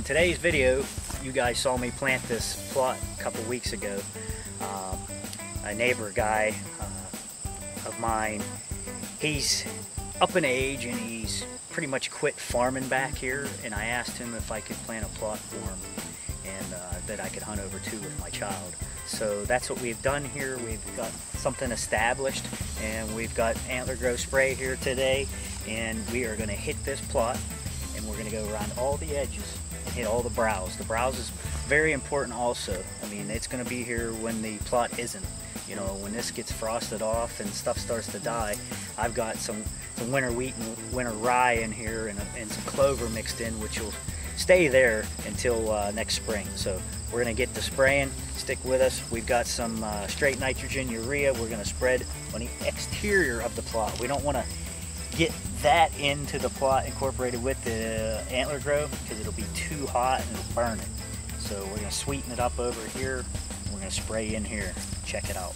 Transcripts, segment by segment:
in today's video, you guys saw me plant this plot a couple weeks ago. Um, a neighbor guy uh, of mine, he's up in age and he's pretty much quit farming back here and I asked him if I could plant a plot for him and uh, that I could hunt over to with my child. So that's what we've done here. We've got something established and we've got antler grow spray here today and we are going to hit this plot and we're going to go around all the edges hit all the browse. The browse is very important also. I mean, it's going to be here when the plot isn't. You know, when this gets frosted off and stuff starts to die, I've got some, some winter wheat and winter rye in here and, and some clover mixed in, which will stay there until uh, next spring. So we're going to get to spraying. Stick with us. We've got some uh, straight nitrogen urea we're going to spread on the exterior of the plot. We don't want to get that into the plot incorporated with the antler grow because it'll be too hot and it'll burn it. So we're going to sweeten it up over here. We're going to spray in here. Check it out.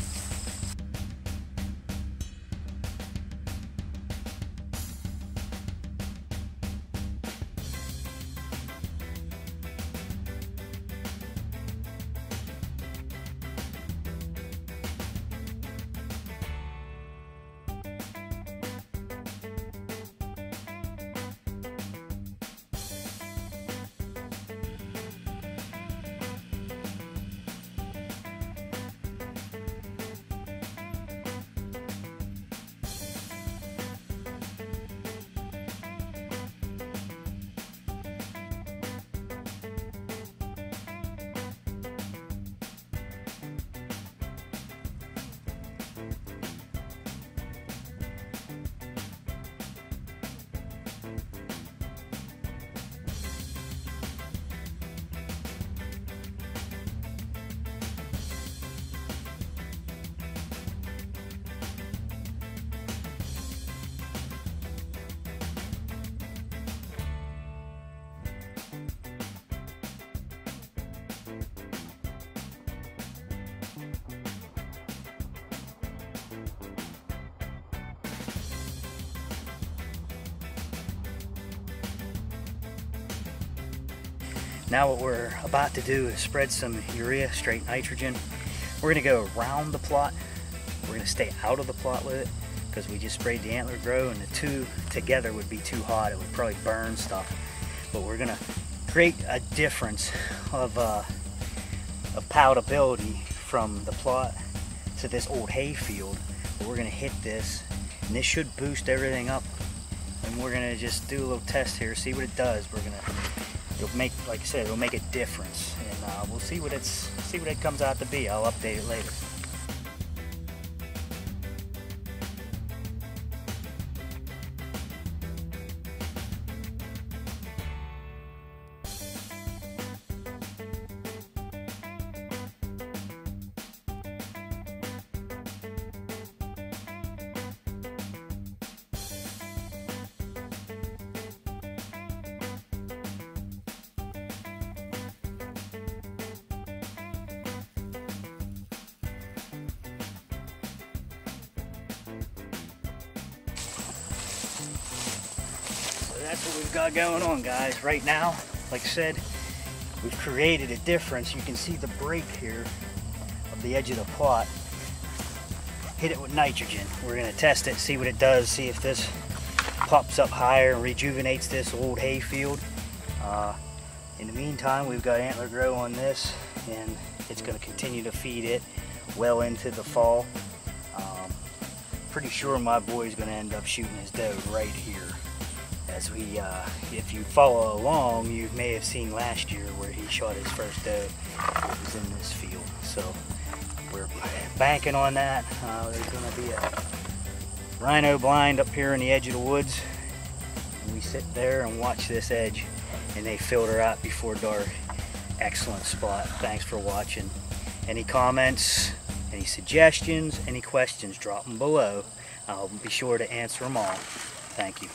Now what we're about to do is spread some urea, straight nitrogen. We're gonna go around the plot. We're gonna stay out of the plot with it because we just sprayed the antler grow and the two together would be too hot. It would probably burn stuff. But we're gonna create a difference of, uh, of palatability from the plot to this old hay field. But we're gonna hit this and this should boost everything up. And we're gonna just do a little test here, see what it does. We're gonna it'll make, like I said, it'll make a difference. And uh, we'll see what it's, see what it comes out to be. I'll update it later. That's what we've got going on guys right now. Like I said we've created a difference. You can see the break here of the edge of the plot hit it with nitrogen. We're going to test it see what it does see if this pops up higher and rejuvenates this old hay field. Uh, in the meantime we've got antler grow on this and it's going to continue to feed it well into the fall. Um, pretty sure my boy's going to end up shooting his doe right here as we, uh, if you follow along, you may have seen last year where he shot his first doe. It was in this field. So we're banking on that. Uh, there's going to be a rhino blind up here in the edge of the woods. And we sit there and watch this edge and they filter out before dark. Excellent spot. Thanks for watching. Any comments, any suggestions, any questions, drop them below. I'll be sure to answer them all. Thank you.